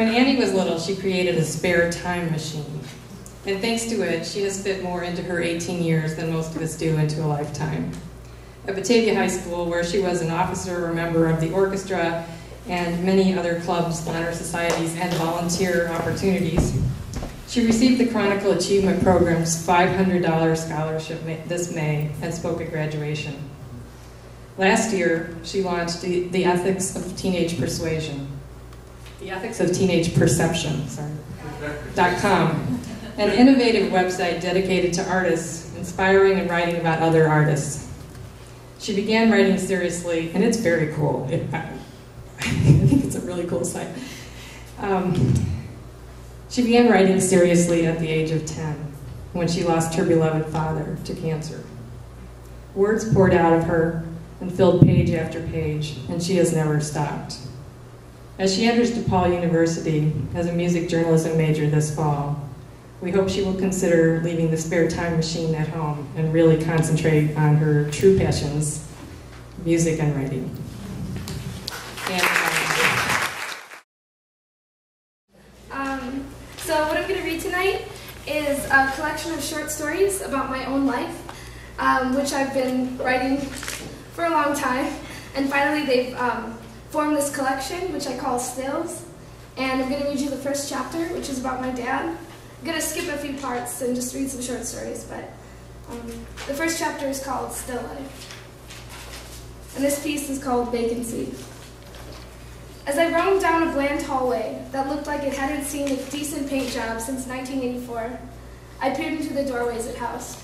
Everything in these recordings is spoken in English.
When Annie was little, she created a spare time machine. And thanks to it, she has fit more into her 18 years than most of us do into a lifetime. At Batavia High School, where she was an officer or member of the orchestra and many other clubs, honor societies, and volunteer opportunities, she received the Chronicle Achievement Program's $500 scholarship this May and spoke at graduation. Last year, she launched the, the Ethics of Teenage Persuasion, the Ethics of Teenage Perception, sorry, com, an innovative website dedicated to artists, inspiring and writing about other artists. She began writing seriously, and it's very cool. It, I, I think it's a really cool site. Um, she began writing seriously at the age of 10 when she lost her beloved father to cancer. Words poured out of her and filled page after page, and she has never stopped. As she enters DePaul University as a music journalism major this fall, we hope she will consider leaving the spare time machine at home and really concentrate on her true passions, music and writing. And, So what I'm going to read tonight is a collection of short stories about my own life, um, which I've been writing for a long time. And finally, they've um, formed this collection, which I call Stills. And I'm going to read you the first chapter, which is about my dad. I'm going to skip a few parts and just read some short stories, but um, the first chapter is called Still Life. And this piece is called Vacancy. As I roamed down a bland hallway that looked like it hadn't seen a decent paint job since 1984, I peered into the doorways it housed.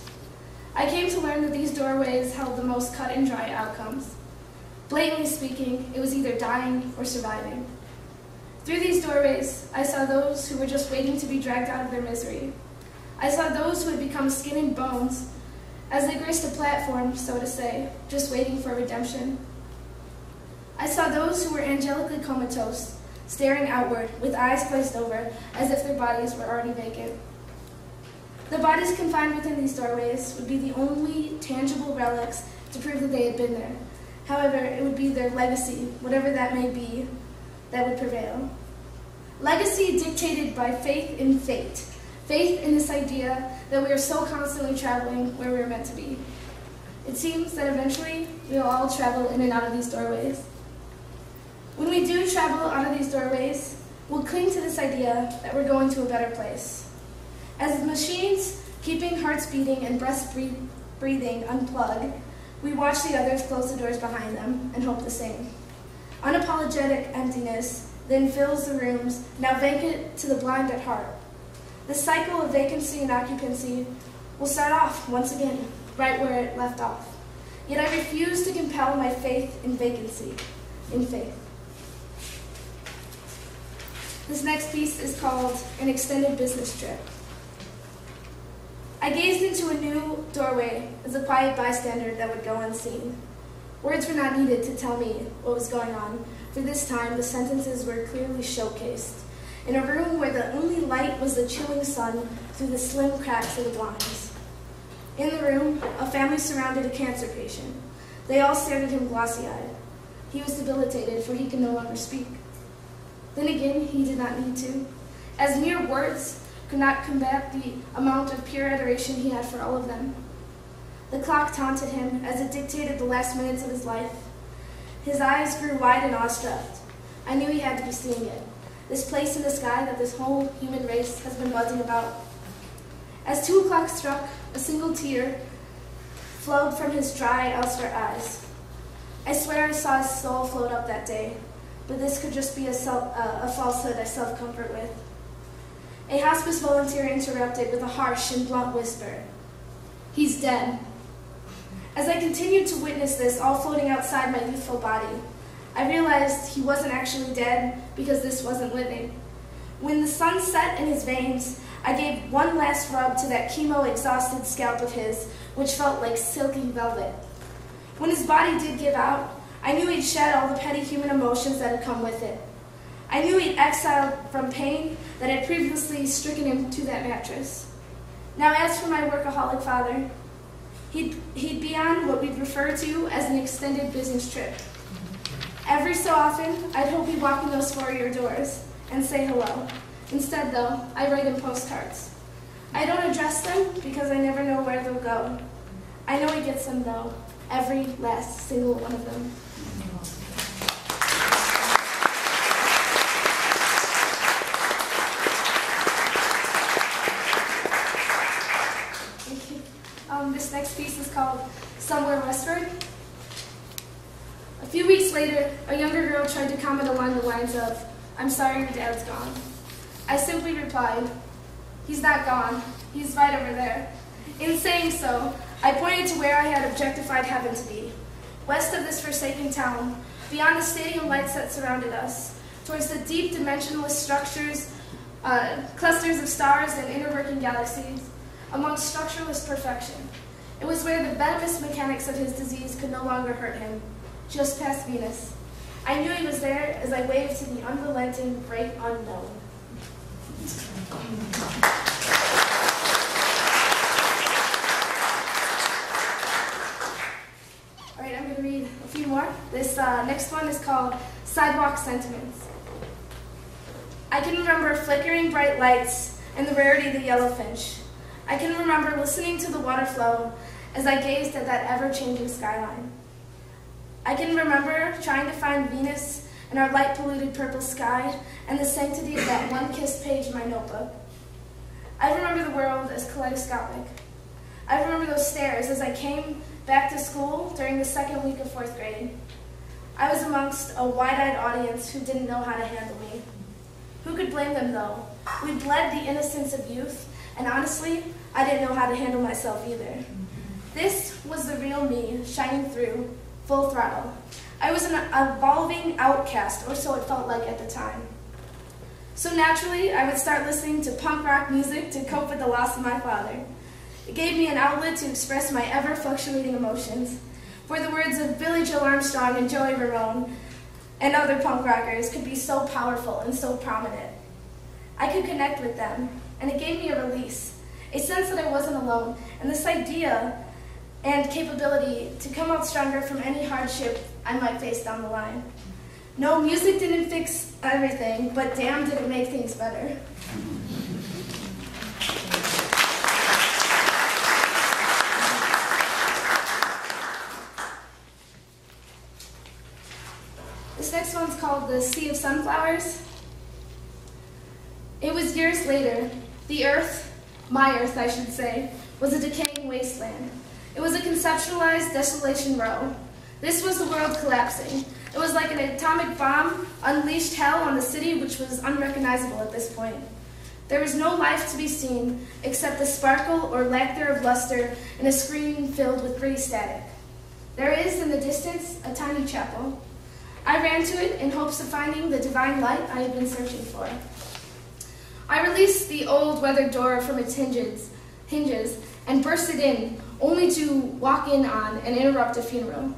I came to learn that these doorways held the most cut and dry outcomes. Blatantly speaking, it was either dying or surviving. Through these doorways, I saw those who were just waiting to be dragged out of their misery. I saw those who had become skin and bones as they graced a platform, so to say, just waiting for redemption. I saw those who were angelically comatose, staring outward, with eyes placed over, as if their bodies were already vacant. The bodies confined within these doorways would be the only tangible relics to prove that they had been there. However, it would be their legacy, whatever that may be, that would prevail. Legacy dictated by faith in fate, faith in this idea that we are so constantly traveling where we are meant to be. It seems that eventually we will all travel in and out of these doorways. When we do travel out of these doorways, we'll cling to this idea that we're going to a better place. As machines keeping hearts beating and breasts breathing unplug, we watch the others close the doors behind them and hope the same. Unapologetic emptiness then fills the rooms, now vacant to the blind at heart. The cycle of vacancy and occupancy will start off once again, right where it left off. Yet I refuse to compel my faith in vacancy, in faith. This next piece is called An Extended Business Trip. I gazed into a new doorway as a quiet bystander that would go unseen. Words were not needed to tell me what was going on, for this time the sentences were clearly showcased. In a room where the only light was the chilling sun through the slim cracks of the blinds. In the room, a family surrounded a cancer patient. They all stared at him glossy-eyed. He was debilitated, for he could no longer speak. Then again, he did not need to, as mere words could not combat the amount of pure adoration he had for all of them. The clock taunted him as it dictated the last minutes of his life. His eyes grew wide and awestruck. I knew he had to be seeing it, this place in the sky that this whole human race has been buzzing about. As two o'clock struck, a single tear flowed from his dry, elsewhere eyes. I swear I saw his soul float up that day, but this could just be a, self, uh, a falsehood I self-comfort with. A hospice volunteer interrupted with a harsh and blunt whisper. He's dead. As I continued to witness this all floating outside my youthful body, I realized he wasn't actually dead because this wasn't living. When the sun set in his veins, I gave one last rub to that chemo-exhausted scalp of his, which felt like silky velvet. When his body did give out, I knew he'd shed all the petty human emotions that had come with it. I knew he'd exiled from pain that had previously stricken him to that mattress. Now, as for my workaholic father, he'd, he'd be on what we'd refer to as an extended business trip. Every so often, I'd hope he'd walk in those four-year doors, and say hello. Instead, though, I write him postcards. I don't address them because I never know where they'll go. I know he gets them, though, every last single one of them. Um, this next piece is called Somewhere Westward. A few weeks later, a younger girl tried to comment along the lines of, I'm sorry your dad's gone. I simply replied, He's not gone. He's right over there. In saying so, I pointed to where I had objectified heaven to be, west of this forsaken town, beyond the stadium lights that surrounded us, towards the deep dimensionless structures, uh, clusters of stars and inner-working galaxies, amongst structureless perfection. It was where the venomous mechanics of his disease could no longer hurt him, just past Venus. I knew he was there as I waved to the unrelenting great unknown. All right, I'm going to read a few more. This uh, next one is called Sidewalk Sentiments. I can remember flickering bright lights and the rarity of the yellow finch. I can remember listening to the water flow as I gazed at that ever-changing skyline. I can remember trying to find Venus in our light-polluted purple sky and the sanctity of that one-kissed page in my notebook. I remember the world as kaleidoscopic. I remember those stairs as I came back to school during the second week of fourth grade. I was amongst a wide-eyed audience who didn't know how to handle me. Who could blame them, though? We bled the innocence of youth, and honestly, I didn't know how to handle myself either. This was the real me, shining through, full throttle. I was an evolving outcast, or so it felt like at the time. So naturally, I would start listening to punk rock music to cope with the loss of my father. It gave me an outlet to express my ever-fluctuating emotions, where the words of Billie Joe Armstrong and Joey Ramone and other punk rockers could be so powerful and so prominent. I could connect with them, and it gave me a release, a sense that I wasn't alone, and this idea and capability to come out stronger from any hardship I might face down the line. No, music didn't fix everything, but damn did it make things better. This next one's called The Sea of Sunflowers. It was years later. The earth, my earth I should say, was a decaying wasteland. It was a conceptualized desolation row. This was the world collapsing. It was like an atomic bomb unleashed hell on the city which was unrecognizable at this point. There was no life to be seen except the sparkle or lack thereof luster in a screen filled with gray static. There is, in the distance, a tiny chapel. I ran to it in hopes of finding the divine light I had been searching for. I released the old weathered door from its hinges, hinges and burst it in, only to walk in on and interrupt a funeral.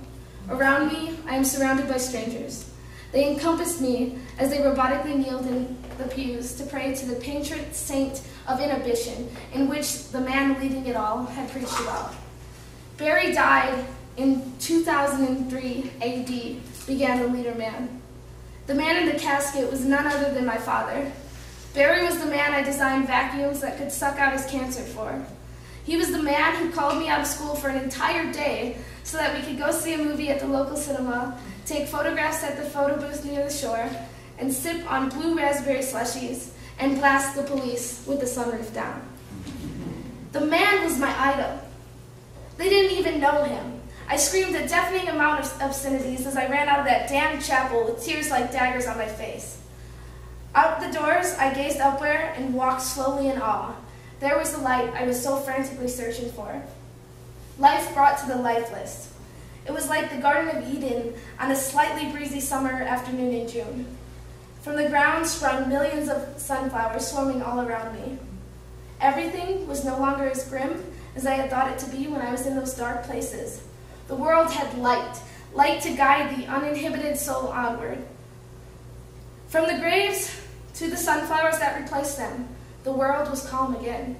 Around me, I am surrounded by strangers. They encompassed me as they robotically kneeled in the pews to pray to the patron saint of inhibition, in which the man leading it all had preached about. Barry died in 2003 AD, began the leader man. The man in the casket was none other than my father. Barry was the man I designed vacuums that could suck out his cancer for. He was the man who called me out of school for an entire day so that we could go see a movie at the local cinema, take photographs at the photo booth near the shore, and sip on blue raspberry slushies and blast the police with the sunroof down. The man was my idol. They didn't even know him. I screamed a deafening amount of obscenities as I ran out of that damn chapel with tears like daggers on my face. Out the doors, I gazed upward and walked slowly in awe. There was the light I was so frantically searching for. Life brought to the lifeless. It was like the Garden of Eden on a slightly breezy summer afternoon in June. From the ground sprung millions of sunflowers swarming all around me. Everything was no longer as grim as I had thought it to be when I was in those dark places. The world had light, light to guide the uninhibited soul onward. From the graves to the sunflowers that replaced them, the world was calm again.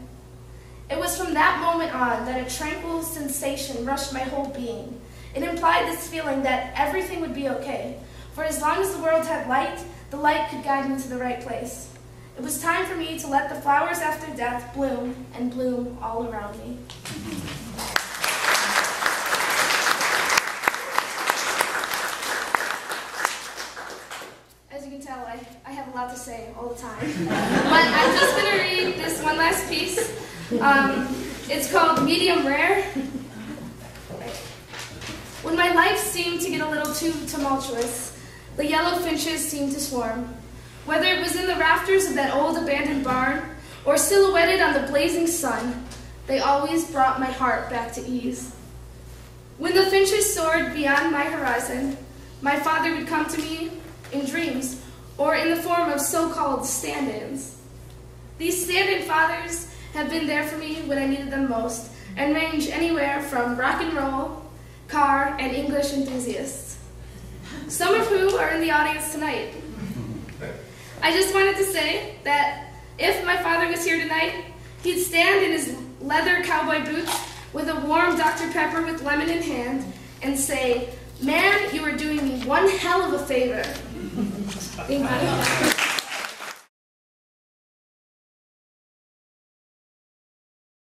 It was from that moment on that a tranquil sensation rushed my whole being. It implied this feeling that everything would be okay, for as long as the world had light, the light could guide me to the right place. It was time for me to let the flowers after death bloom and bloom all around me. As you can tell, I, I have a lot to say all the time. but I'm just going to read this one last piece. Um, it's called Medium Rare. When my life seemed to get a little too tumultuous, the yellow finches seemed to swarm. Whether it was in the rafters of that old abandoned barn or silhouetted on the blazing sun, they always brought my heart back to ease. When the finches soared beyond my horizon, my father would come to me in dreams or in the form of so-called stand-ins. These stand-in fathers have been there for me when I needed them most and range anywhere from rock and roll, car, and English enthusiasts. Some of who are in the audience tonight. I just wanted to say that if my father was here tonight, he'd stand in his leather cowboy boots with a warm Dr. Pepper with lemon in hand and say, Man, you are doing me one hell of a favor. Gracias.